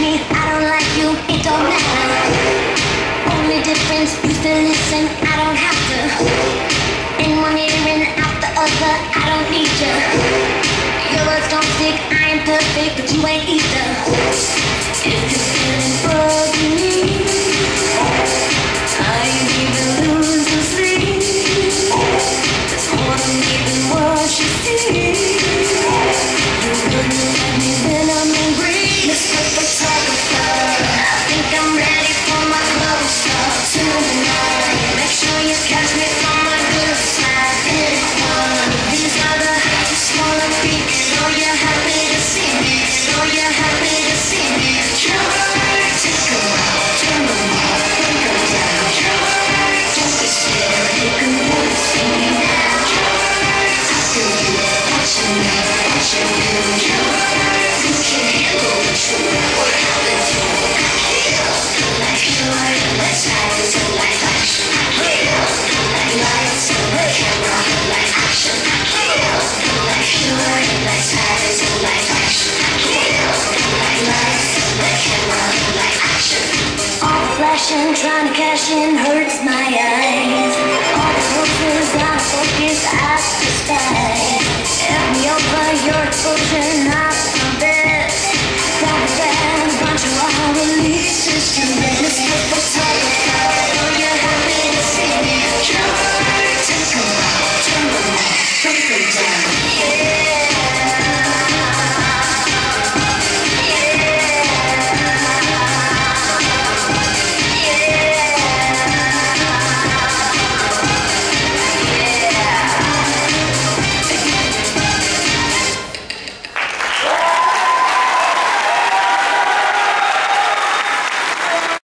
don't like you, it don't matter. Only difference, you still listen, I don't have to. In one ear and out the other, I don't need you. Your words don't stick, I ain't perfect, but you ain't either. If you're feeling bugging, I ain't even losing sleep. There's more than even what you see. You wouldn't let me then I'm Flashing, trying to cash in hurts my eyes. All the focus, of focus, I despise. Help me over your not the best. Don't bad, bunch of all releases to